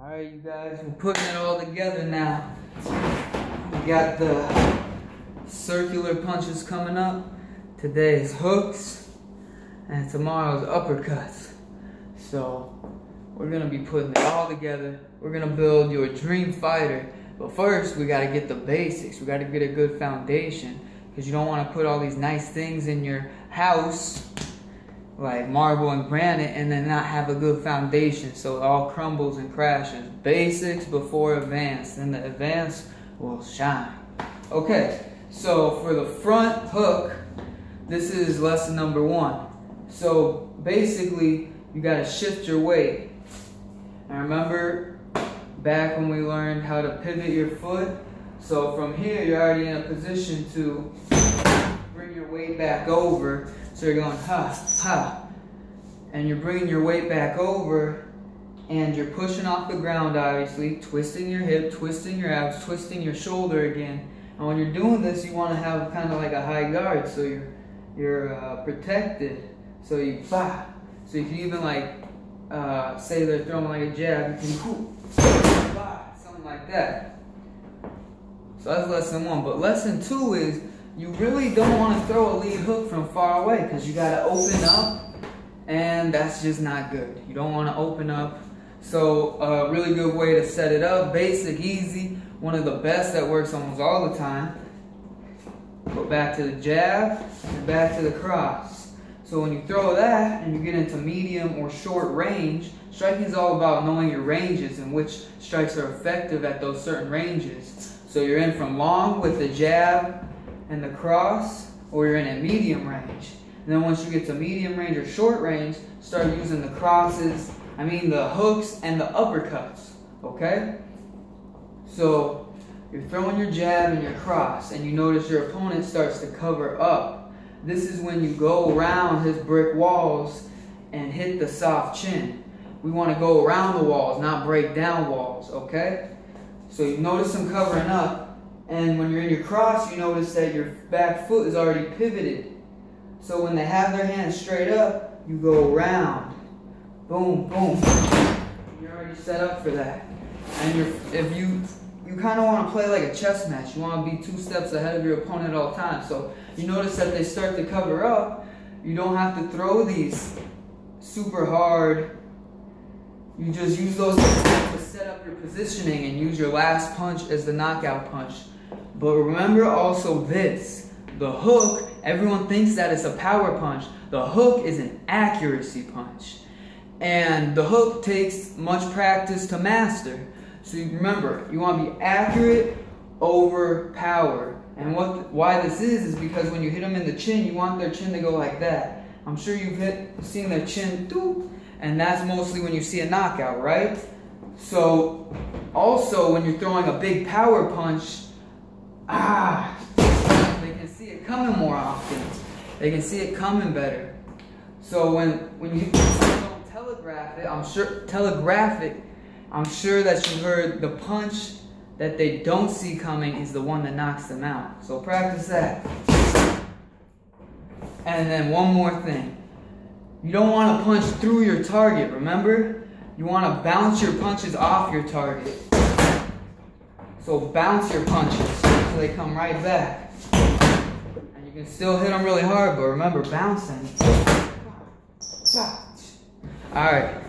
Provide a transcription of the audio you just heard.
All right, you guys, we're putting it all together now. We got the circular punches coming up. Today's hooks, and tomorrow's uppercuts. So, we're gonna be putting it all together. We're gonna build your dream fighter. But first, we gotta get the basics. We gotta get a good foundation. Because you don't wanna put all these nice things in your house like marble and granite and then not have a good foundation so it all crumbles and crashes. Basics before advanced and the advanced will shine. Okay, so for the front hook, this is lesson number one. So basically, you gotta shift your weight. And remember back when we learned how to pivot your foot? So from here, you're already in a position to bring your weight back over so you're going ha, ha. And you're bringing your weight back over and you're pushing off the ground, obviously, twisting your hip, twisting your abs, twisting your shoulder again. And when you're doing this, you want to have kind of like a high guard so you're, you're uh, protected. So you, bah. So you can even like, uh, say they're throwing like a jab, you can, bah, something like that. So that's lesson one. But lesson two is you really don't want to throw a lead hook from far away because you got to open up and that's just not good. You don't want to open up. So a really good way to set it up, basic, easy, one of the best that works almost all the time. Go back to the jab and back to the cross. So when you throw that and you get into medium or short range, striking is all about knowing your ranges and which strikes are effective at those certain ranges. So you're in from long with the jab and the cross, or you're in a medium range. And then once you get to medium range or short range, start using the crosses, I mean the hooks and the uppercuts, okay? So you're throwing your jab and your cross, and you notice your opponent starts to cover up. This is when you go around his brick walls and hit the soft chin. We want to go around the walls, not break down walls, okay? So you notice him covering up, and when you're in your cross, you notice that your back foot is already pivoted. So when they have their hands straight up, you go around. Boom, boom. You're already set up for that. And you're, if you you kind of want to play like a chess match. You want to be two steps ahead of your opponent at all times. So you notice that they start to cover up. You don't have to throw these super hard. You just use those to set up your positioning and use your last punch as the knockout punch. But remember also this the hook, everyone thinks that it's a power punch. The hook is an accuracy punch. And the hook takes much practice to master. So you remember, you want to be accurate over power. And what why this is is because when you hit them in the chin, you want their chin to go like that. I'm sure you've hit seen their chin doop, and that's mostly when you see a knockout, right? So also when you're throwing a big power punch, ah, they can see it coming more often. They can see it coming better. So when when you don't telegraph it, I'm sure telegraph it. I'm sure that you heard the punch that they don't see coming is the one that knocks them out. So practice that. And then one more thing. You don't want to punch through your target, remember? You want to bounce your punches off your target. So bounce your punches they come right back. And you can still hit them really hard, but remember bouncing. All right.